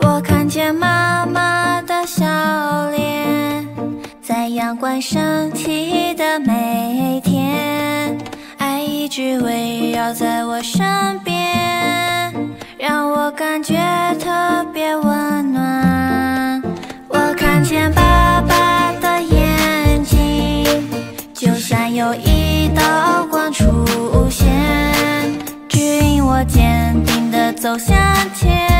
我看见妈妈的笑脸，在阳光升起的每天，爱一直围绕在我身边。感觉特别温暖。我看见爸爸的眼睛，就像有一道光出现，指引我坚定的走向前。